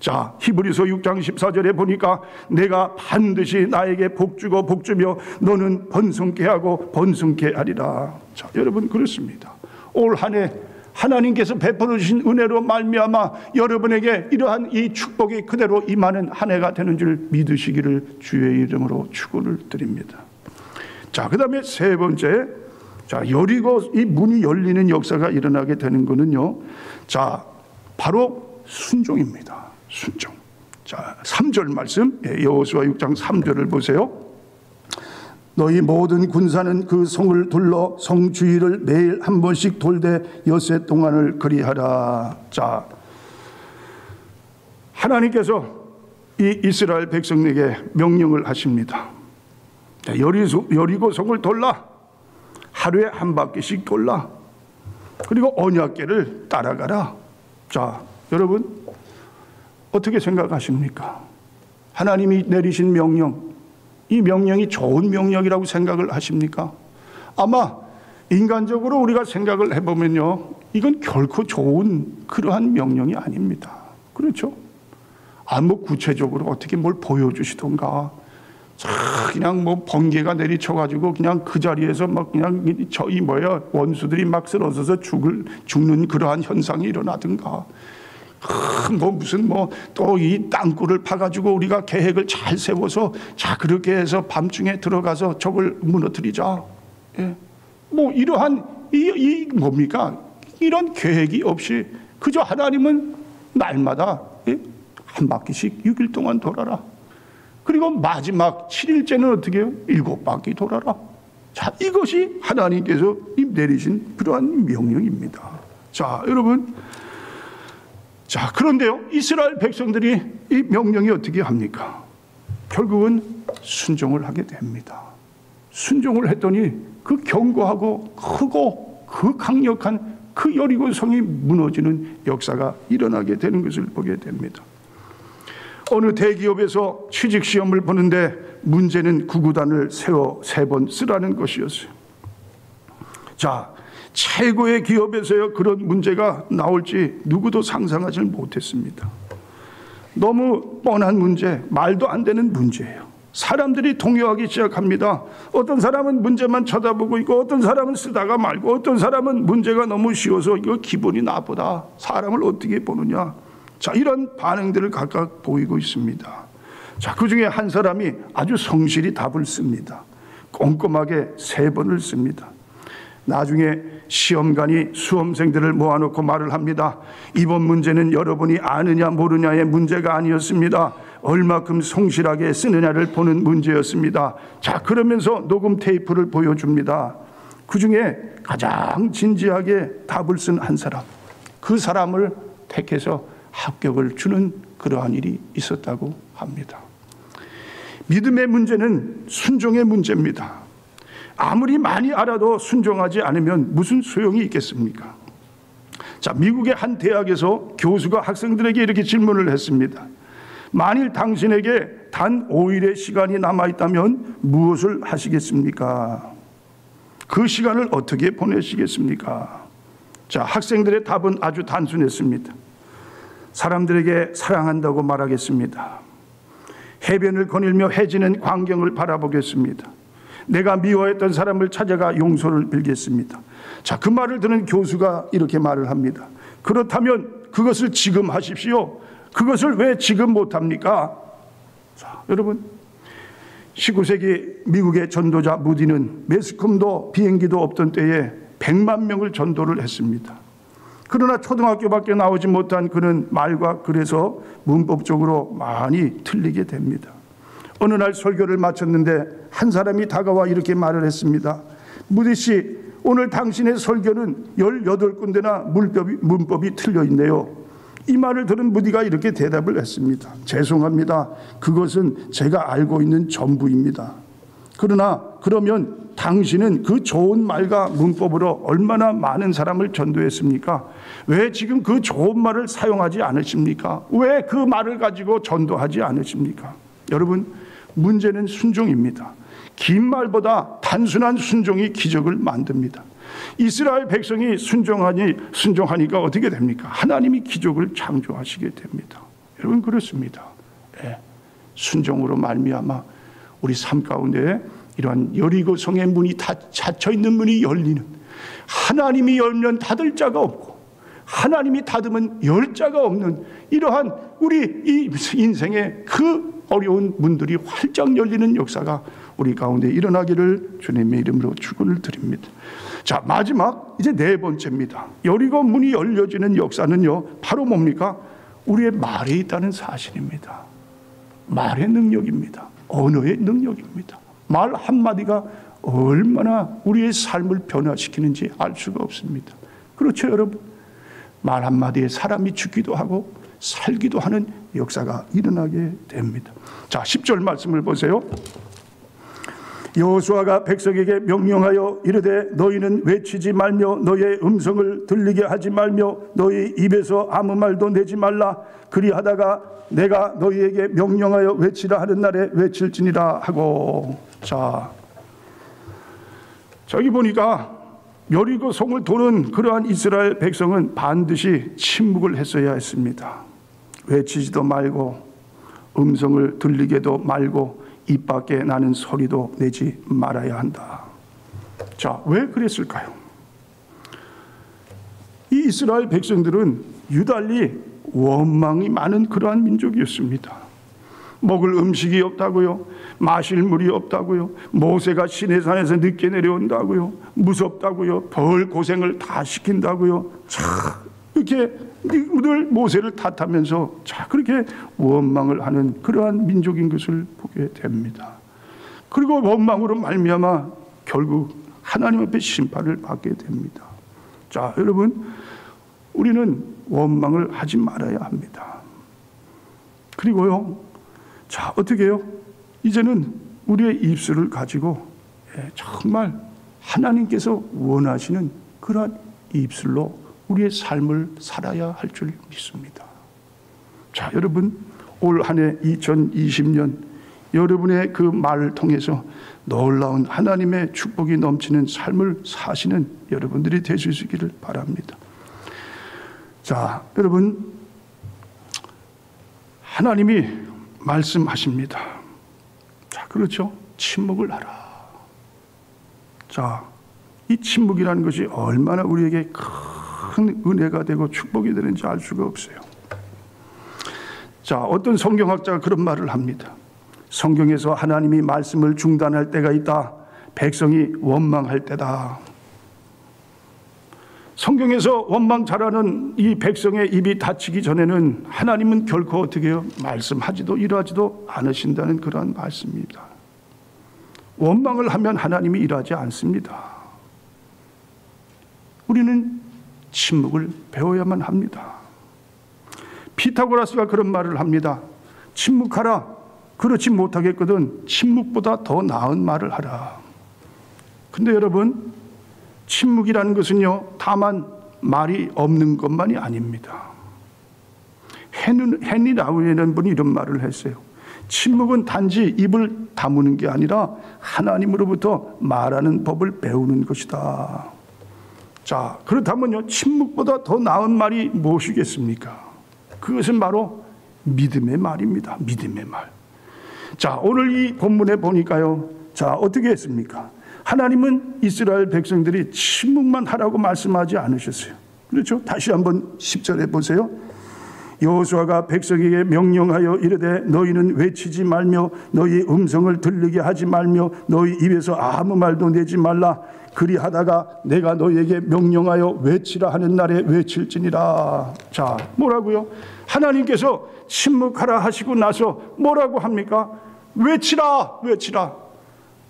자 히브리서 6장 14절에 보니까 내가 반드시 나에게 복주고 복주며 너는 번성케 하고 번성케 하리라. 자 여러분 그렇습니다. 올 한해 하나님께서 베풀어 주신 은혜로 말미암아 여러분에게 이러한 이 축복이 그대로 임하는 한 해가 되는 줄 믿으시기를 주의 이름으로 축원을 드립니다. 자, 그 다음에 세 번째, 자, 여리고 이 문이 열리는 역사가 일어나게 되는 거는요. 자, 바로 순종입니다. 순종. 자, 3절 말씀, 예, 여호수아 6장 3절을 보세요. 너희 모든 군사는 그 성을 둘러 성 주위를 매일 한 번씩 돌되 여세 동안을 그리하라. 자, 하나님께서 이 이스라엘 백성에게 명령을 하십니다. 여리고 성을 돌라. 하루에 한 바퀴씩 돌라. 그리고 언약계를 따라가라. 자, 여러분 어떻게 생각하십니까? 하나님이 내리신 명령, 이 명령이 좋은 명령이라고 생각을 하십니까? 아마 인간적으로 우리가 생각을 해보면요, 이건 결코 좋은 그러한 명령이 아닙니다. 그렇죠? 아, 뭐 구체적으로 어떻게 뭘 보여주시던가, 자, 그냥 뭐 번개가 내리쳐가지고 그냥 그 자리에서 막 그냥 저이 뭐야 원수들이 막 쓰러져서 죽을 죽는 그러한 현상이 일어나든가. 뭐 무슨 뭐 또 이 땅굴을 파가지고 우리가 계획을 잘 세워서 자 그렇게 해서 밤중에 들어가서 적을 무너뜨리자. 예. 뭐 이러한 이, 이 뭡니까? 이런 계획이 없이 그저 하나님은 날마다 예? 한 바퀴씩 6일 동안 돌아라. 그리고 마지막 7일째는 어떻게 해요? 일곱 바퀴 돌아라. 자, 이것이 하나님께서 내리신 그러한 명령입니다. 자, 여러분. 자, 그런데요, 이스라엘 백성들이 이 명령이 어떻게 합니까? 결국은 순종을 하게 됩니다. 순종을 했더니 그 견고하고 크고 그 강력한 그 여리고 성이 무너지는 역사가 일어나게 되는 것을 보게 됩니다. 어느 대기업에서 취직 시험을 보는데 문제는 구구단을 세워 세 번 쓰라는 것이었어요. 자, 최고의 기업에서요 그런 문제가 나올지 누구도 상상하지 못했습니다. 너무 뻔한 문제, 말도 안 되는 문제예요. 사람들이 동요하기 시작합니다. 어떤 사람은 문제만 쳐다보고 있고 어떤 사람은 쓰다가 말고 어떤 사람은 문제가 너무 쉬워서 이거 기분이 나쁘다. 사람을 어떻게 보느냐. 자, 이런 반응들을 각각 보이고 있습니다. 자, 그 중에 한 사람이 아주 성실히 답을 씁니다. 꼼꼼하게 세 번을 씁니다. 나중에 시험관이 수험생들을 모아놓고 말을 합니다. 이번 문제는 여러분이 아느냐 모르냐의 문제가 아니었습니다. 얼마큼 성실하게 쓰느냐를 보는 문제였습니다. 자, 그러면서 녹음 테이프를 보여줍니다. 그 중에 가장 진지하게 답을 쓴 한 사람. 그 사람을 택해서 합격을 주는 그러한 일이 있었다고 합니다. 믿음의 문제는 순종의 문제입니다. 아무리 많이 알아도 순종하지 않으면 무슨 소용이 있겠습니까? 자, 미국의 한 대학에서 교수가 학생들에게 이렇게 질문을 했습니다. 만일 당신에게 단 5일의 시간이 남아있다면 무엇을 하시겠습니까? 그 시간을 어떻게 보내시겠습니까? 자, 학생들의 답은 아주 단순했습니다. 사람들에게 사랑한다고 말하겠습니다. 해변을 거닐며 해지는 광경을 바라보겠습니다. 내가 미워했던 사람을 찾아가 용서를 빌겠습니다. 자, 그 말을 듣는 교수가 이렇게 말을 합니다. 그렇다면 그것을 지금 하십시오. 그것을 왜 지금 못합니까? 자, 여러분. 19세기 미국의 전도자 무디는 매스컴도 비행기도 없던 때에 100만 명을 전도를 했습니다. 그러나 초등학교밖에 나오지 못한 그는 말과 글에서 문법적으로 많이 틀리게 됩니다. 어느 날 설교를 마쳤는데 한 사람이 다가와 이렇게 말을 했습니다. 무디 씨, 오늘 당신의 설교는 18군데나 문법이, 문법이 틀려 있네요. 이 말을 들은 무디가 이렇게 대답을 했습니다. 죄송합니다. 그것은 제가 알고 있는 전부입니다. 그러나 그러면 당신은 그 좋은 말과 문법으로 얼마나 많은 사람을 전도했습니까? 왜 지금 그 좋은 말을 사용하지 않으십니까? 왜 그 말을 가지고 전도하지 않으십니까? 여러분, 문제는 순종입니다. 긴 말보다 단순한 순종이 기적을 만듭니다. 이스라엘 백성이 순종하니 순종하니까 어떻게 됩니까? 하나님이 기적을 창조하시게 됩니다. 여러분 그렇습니다. 네. 순종으로 말미암아 우리 삶 가운데 이러한 여리고 성의 문이 닫혀 있는 문이 열리는 하나님이 열면 닫을 자가 없고 하나님이 닫으면 열 자가 없는 이러한 우리 이 인생의 그 어려운 문들이 활짝 열리는 역사가 우리 가운데 일어나기를 주님의 이름으로 축원을 드립니다. 자 마지막 이제 네 번째입니다. 여리고 문이 열려지는 역사는요 바로 뭡니까? 우리의 말에 있다는 사실입니다. 말의 능력입니다. 언어의 능력입니다. 말 한마디가 얼마나 우리의 삶을 변화시키는지 알 수가 없습니다. 그렇죠, 여러분? 말 한마디에 사람이 죽기도 하고 살기도 하는 역사가 일어나게 됩니다. 자, 10절 말씀을 보세요. 여호수아가 백성에게 명령하여 이르되 너희는 외치지 말며 너의 음성을 들리게 하지 말며 너희 입에서 아무 말도 내지 말라 그리하다가 내가 너희에게 명령하여 외치라 하는 날에 외칠지니라 하고 자 저기 보니까 여리고 성을 도는 그러한 이스라엘 백성은 반드시 침묵을 했어야 했습니다. 외치지도 말고 음성을 들리게도 말고 입 밖에 나는 소리도 내지 말아야 한다. 자, 왜 그랬을까요? 이 이스라엘 백성들은 유달리 원망이 많은 그러한 민족이었습니다. 먹을 음식이 없다고요. 마실 물이 없다고요. 모세가 시내산에서 늦게 내려온다고요. 무섭다고요. 벌 고생을 다 시킨다고요. 참 이렇게 늘 모세를 탓하면서 자 그렇게 원망을 하는 그러한 민족인 것을 보게 됩니다. 그리고 원망으로 말미암아 결국 하나님 앞에 심판을 받게 됩니다. 자 여러분 우리는 원망을 하지 말아야 합니다. 그리고요 자, 어떻게 해요? 이제는 우리의 입술을 가지고 예, 정말 하나님께서 원하시는 그러한 입술로 우리의 삶을 살아야 할 줄 믿습니다. 자, 여러분, 올 한 해 2020년 여러분의 그 말을 통해서 놀라운 하나님의 축복이 넘치는 삶을 사시는 여러분들이 있기를 바랍니다. 자, 여러분, 하나님이 말씀하십니다. 자, 그렇죠. 침묵을 하라. 자, 이 침묵이라는 것이 얼마나 우리에게 큰 은혜가 되고 축복이 되는지 알 수가 없어요. 자, 어떤 성경학자가 그런 말을 합니다. 성경에서 하나님이 말씀을 중단할 때가 있다. 백성이 원망할 때다. 성경에서 원망 잘하는 이 백성의 입이 닫히기 전에는 하나님은 결코 어떻게 해요? 말씀하지도 일하지도 않으신다는 그러한 말씀입니다. 원망을 하면 하나님이 일하지 않습니다. 우리는 침묵을 배워야만 합니다. 피타고라스가 그런 말을 합니다. 침묵하라. 그렇지 못하겠거든 침묵보다 더 나은 말을 하라. 근데 여러분, 침묵이라는 것은요, 다만 말이 없는 것만이 아닙니다. 헨리 라우에는 분이 이런 말을 했어요. 침묵은 단지 입을 다무는 게 아니라 하나님으로부터 말하는 법을 배우는 것이다. 자, 그렇다면요, 침묵보다 더 나은 말이 무엇이겠습니까? 그것은 바로 믿음의 말입니다. 믿음의 말. 자, 오늘 이 본문에 보니까요, 자, 어떻게 했습니까? 하나님은 이스라엘 백성들이 침묵만 하라고 말씀하지 않으셨어요. 그렇죠? 다시 한번 10절에 보세요. 여호수아가 백성에게 명령하여 이르되 너희는 외치지 말며 너희 음성을 들리게 하지 말며 너희 입에서 아무 말도 내지 말라 그리하다가 내가 너희에게 명령하여 외치라 하는 날에 외칠지니라 자 뭐라고요 하나님께서 침묵하라 하시고 나서 뭐라고 합니까 외치라 외치라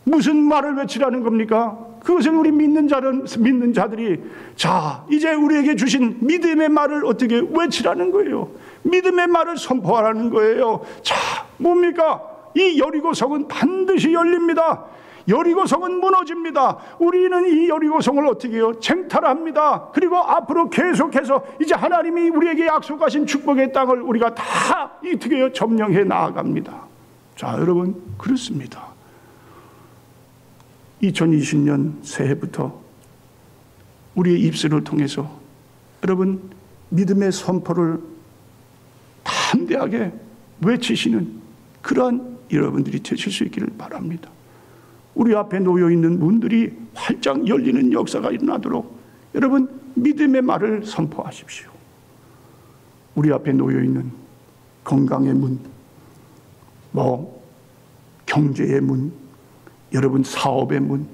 무슨 말을 외치라는 겁니까? 그것은 우리 믿는 자는 믿는 자들이 자 이제 우리에게 주신 믿음의 말을 어떻게 외치라는 거예요. 믿음의 말을 선포하라는 거예요. 자 뭡니까? 이 여리고성은 반드시 열립니다. 여리고성은 무너집니다. 우리는 이 여리고성을 어떻게 해요? 쟁탈합니다. 그리고 앞으로 계속해서 이제 하나님이 우리에게 약속하신 축복의 땅을 우리가 다 어떻게 해요? 점령해 나아갑니다. 자 여러분 그렇습니다. 2020년 새해부터 우리의 입술을 통해서 여러분 믿음의 선포를 담대하게 외치시는 그러한 여러분들이 되실 수 있기를 바랍니다. 우리 앞에 놓여 있는 문들이 활짝 열리는 역사가 일어나도록 여러분 믿음의 말을 선포하십시오. 우리 앞에 놓여 있는 건강의 문, 뭐 경제의 문, 여러분 사업의 문,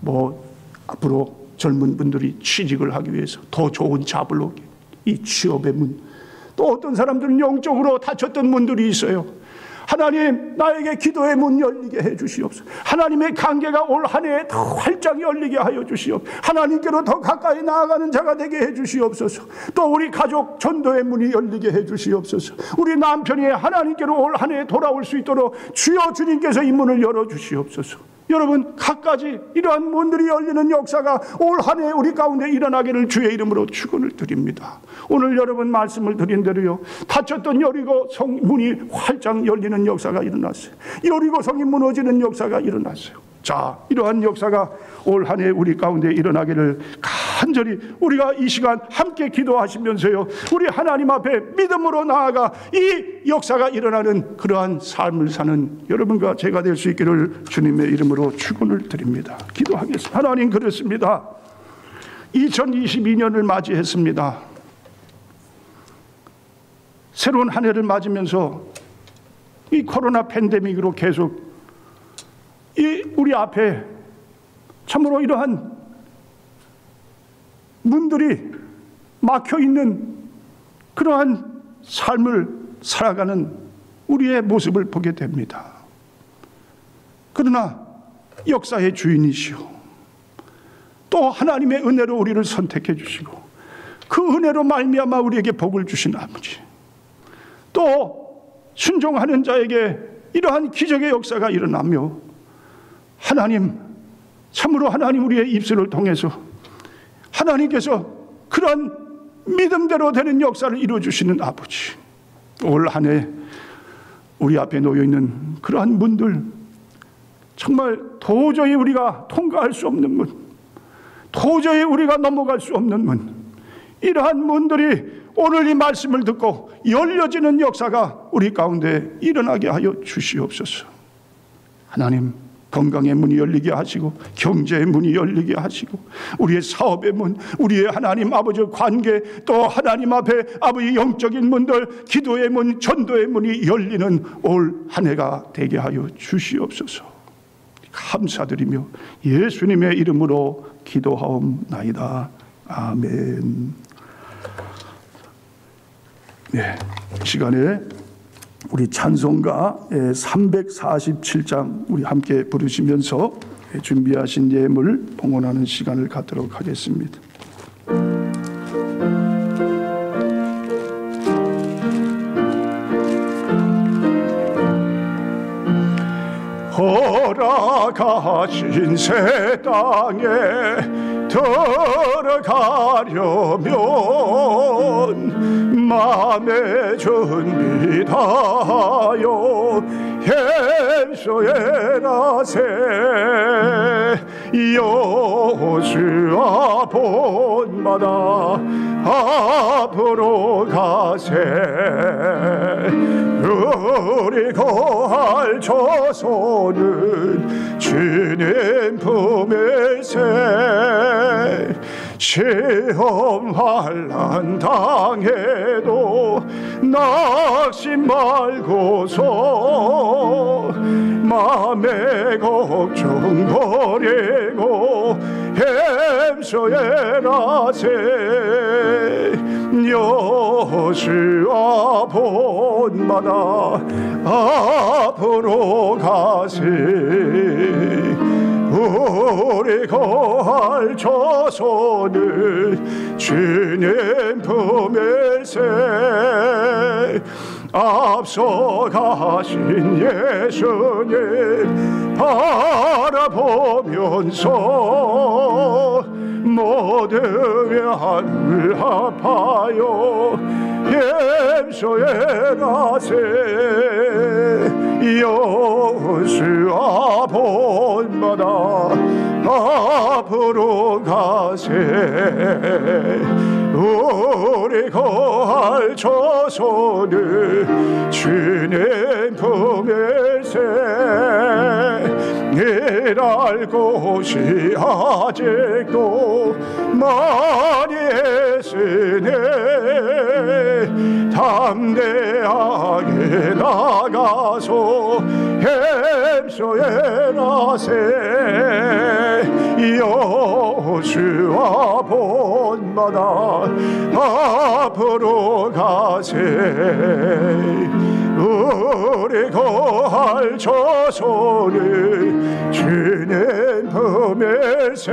뭐 앞으로 젊은 분들이 취직을 하기 위해서 더 좋은 잡을 오기, 이 취업의 문, 또 어떤 사람들은 영적으로 닫혔던 문들이 있어요. 하나님 나에게 기도의 문 열리게 해 주시옵소서. 하나님의 관계가 올 한 해에 더 활짝 열리게 하여 주시옵소서. 하나님께로 더 가까이 나아가는 자가 되게 해 주시옵소서. 또 우리 가족 전도의 문이 열리게 해 주시옵소서. 우리 남편이 하나님께로 올 한 해에 돌아올 수 있도록 주여 주님께서 이 문을 열어 주시옵소서. 여러분 각가지 이러한 문들이 열리는 역사가 올 한 해 우리 가운데 일어나기를 주의 이름으로 축원을 드립니다. 오늘 여러분 말씀을 드린 대로요 닫혔던 여리고 성 문이 활짝 열리는 역사가 일어났어요. 여리고 성이 무너지는 역사가 일어났어요. 자, 이러한 역사가 올 한 해 우리 가운데 일어나기를 간절히 우리가 이 시간 함께 기도하시면서요. 우리 하나님 앞에 믿음으로 나아가 이 역사가 일어나는 그러한 삶을 사는 여러분과 제가 될 수 있기를 주님의 이름으로 축원을 드립니다. 기도하겠습니다. 하나님 그렇습니다. 2022년을 맞이했습니다. 새로운 한 해를 맞으면서 이 코로나 팬데믹으로 계속 이 우리 앞에 참으로 이러한 문들이 막혀 있는 그러한 삶을 살아가는 우리의 모습을 보게 됩니다. 그러나 역사의 주인이시오. 또 하나님의 은혜로 우리를 선택해 주시고 그 은혜로 말미암아 우리에게 복을 주신 아버지. 또 순종하는 자에게 이러한 기적의 역사가 일어나며 하나님 참으로 하나님 우리의 입술을 통해서 하나님께서 그런 믿음대로 되는 역사를 이루어 주시는 아버지. 올 한 해 우리 앞에 놓여 있는 그러한 문들 정말 도저히 우리가 통과할 수 없는 문, 도저히 우리가 넘어갈 수 없는 문, 이러한 문들이 오늘 이 말씀을 듣고 열려지는 역사가 우리 가운데 일어나게 하여 주시옵소서. 하나님, 건강의 문이 열리게 하시고 경제의 문이 열리게 하시고 우리의 사업의 문, 우리의 하나님 아버지 관계 또 하나님 앞에 아버지 영적인 문들, 기도의 문, 전도의 문이 열리는 올 한 해가 되게 하여 주시옵소서. 감사드리며 예수님의 이름으로 기도하옵나이다. 아멘. 네, 시간에 우리 찬송가 347장 우리 함께 부르시면서 준비하신 예물 봉헌하는 시간을 갖도록 하겠습니다. 허락하신 새 땅에 들어가려면 마음의 준비 다하여 힘소에 나세 여호수아 본마다 앞으로 가세. 우리 거할 조소는 주님 품에 세 시험 환란 당해도 낙심 말고서 맘의 걱정 버리고 힘소에 나세 여수아 본마다 앞으로 가세 우리 조선을 주님 품일세. 앞서가신 예수님 바라보면서 모든 하늘 아파요 예수의 나세 여수아 본마다 앞으로 가세. 우리 거할 조선을 주님 품일세 일할 곳이 아직도 많이 있으네 담대하게 나가서 힘소에 나세 여수아 본마다 앞으로 가세 우리 거할 조선을 주는 품일세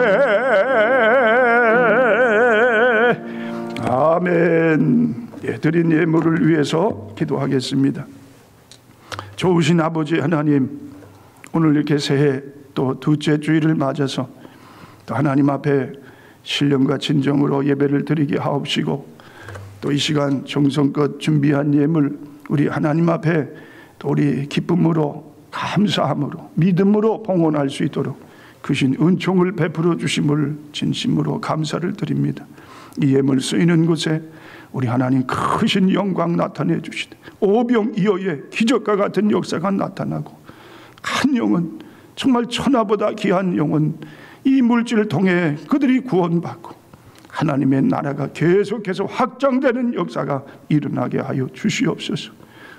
아멘. 예, 드린 예물을 위해서 기도하겠습니다. 좋으신 아버지 하나님, 오늘 이렇게 새해 또 둘째 주일을 맞아서 또 하나님 앞에 신령과 진정으로 예배를 드리게 하옵시고 또 이 시간 정성껏 준비한 예물 우리 하나님 앞에 또 우리 기쁨으로 감사함으로 믿음으로 봉헌할 수 있도록 그신 은총을 베풀어 주심을 진심으로 감사를 드립니다. 이 예물 쓰이는 곳에 우리 하나님 크신 영광 나타내 주시되 오병이어의 기적과 같은 역사가 나타나고 한 영은 정말 천하보다 귀한 영은 이 물질을 통해 그들이 구원받고 하나님의 나라가 계속해서 확장되는 역사가 일어나게 하여 주시옵소서.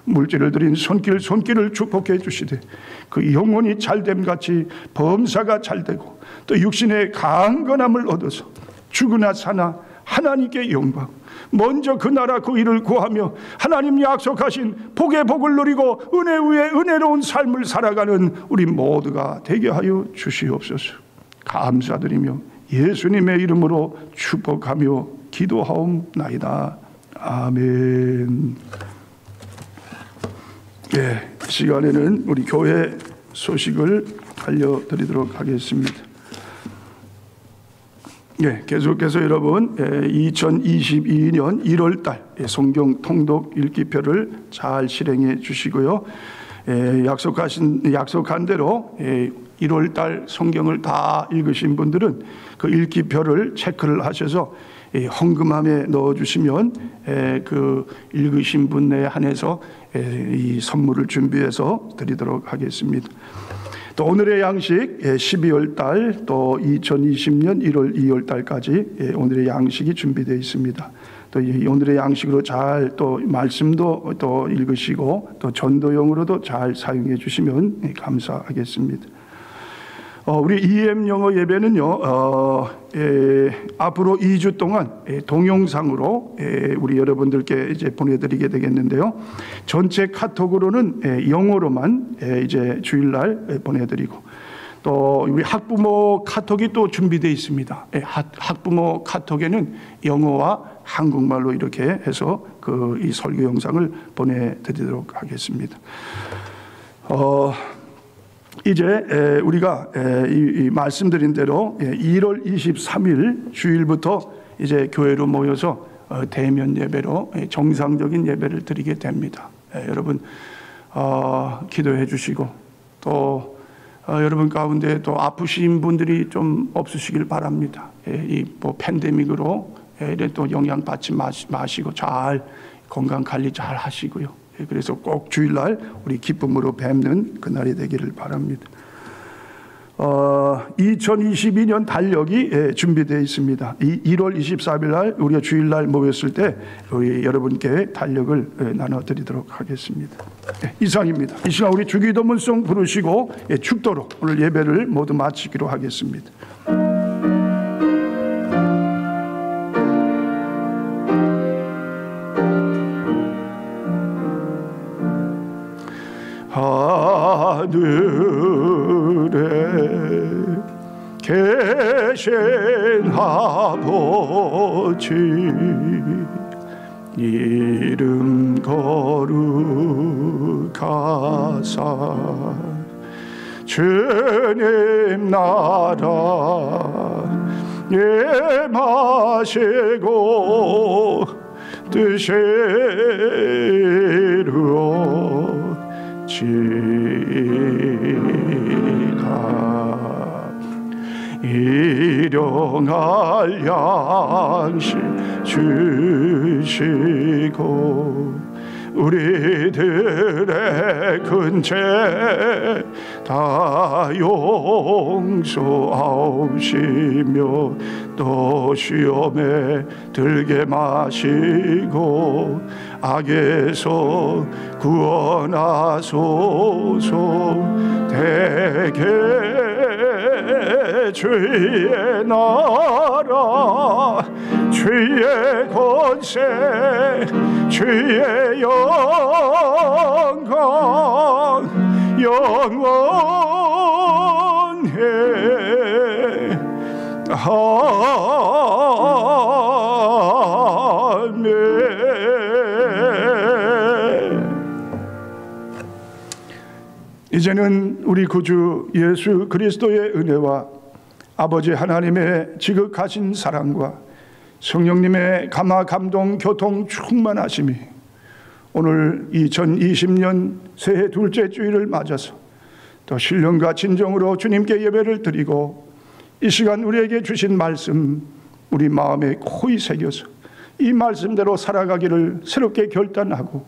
물질을 드린 손길 손길을 축복해 주시되 그 영혼이 잘됨 같이 범사가 잘되고 또 육신의 강건함을 얻어서 죽으나 사나 하나님께 영광 먼저 그 나라 그 일을 구하며 하나님 약속하신 복의 복을 누리고 은혜 위에 은혜로운 삶을 살아가는 우리 모두가 되게 하여 주시옵소서 감사드리며 예수님의 이름으로 축복하며 기도하옵나이다 아멘 예, 시간에는 우리 교회 소식을 알려드리도록 하겠습니다. 예, 계속해서 여러분 2022년 1월 달 성경 통독 읽기표를 잘 실행해 주시고요. 예, 약속하신 약속한 대로 1월 달 성경을 다 읽으신 분들은 그 읽기 표를 체크를 하셔서 헌금함에 넣어 주시면 그 읽으신 분에 한해서 이 선물을 준비해서 드리도록 하겠습니다. 또 오늘의 양식 12월 달 또 2020년 1월 2월 달까지 오늘의 양식이 준비되어 있습니다. 또 오늘의 양식으로 잘 또 말씀도 또 읽으시고 또 전도용으로도 잘 사용해 주시면 감사하겠습니다. 어, 우리 EM 영어 예배는요, 어, 에, 앞으로 2주 동안 에, 동영상으로 에, 우리 여러분들께 이제 보내드리게 되겠는데요. 전체 카톡으로는 에, 영어로만 에, 이제 주일날 에, 보내드리고 또 우리 학부모 카톡이 또 준비되어 있습니다. 학부모 카톡에는 영어와 한국말로 이렇게 해서 그 이 설교 영상을 보내드리도록 하겠습니다. 어, 이제 우리가 이 말씀드린 대로 1월 23일 주일부터 이제 교회로 모여서 어, 대면 예배로 정상적인 예배를 드리게 됩니다. 여러분 어, 기도해 주시고 또 어, 여러분 가운데 또 아프신 분들이 좀 없으시길 바랍니다. 이뭐 팬데믹으로 또 영향 받지 마시고 잘 건강 관리 잘 하시고요. 예, 그래서 꼭 주일날 우리 기쁨으로 뵙는 그날이 되기를 바랍니다. 어, 2022년 달력이 예, 준비되어 있습니다. 이 1월 24일 날 우리가 주일날 모였을 때 우리 여러분께 달력을 예, 나눠드리도록 하겠습니다. 예, 이상입니다. 이 시간 우리 주기도문송 부르시고 예, 축도로 오늘 예배를 모두 마치기로 하겠습니다. 하늘에 계신 아버지. 이름 거룩하사. 주님 나라 예 마시고 뜻이로 지가 일용할 양식 주시고 우리들의 근죄 다 용서하시며 또 시험에 들게 마시고 악에서 구원하소서. 대개 주의 나라 주의 권세 주의 영광 영원 아멘. 이제는 우리 구주 예수 그리스도의 은혜와 아버지 하나님의 지극하신 사랑과 성령님의 감화 감동 교통 충만하심이 오늘 2020년 새해 둘째 주일을 맞아서 더 신령과 진정으로 주님께 예배를 드리고 이 시간 우리에게 주신 말씀 우리 마음에 코이 새겨서 이 말씀대로 살아가기를 새롭게 결단하고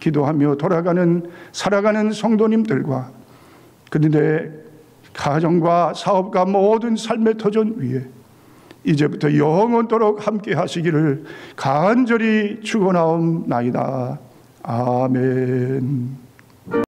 기도하며 돌아가는 살아가는 성도님들과 그들의 가정과 사업과 모든 삶의 터전 위에 이제부터 영원토록 함께 하시기를 간절히 축원하옵나이다. 아멘.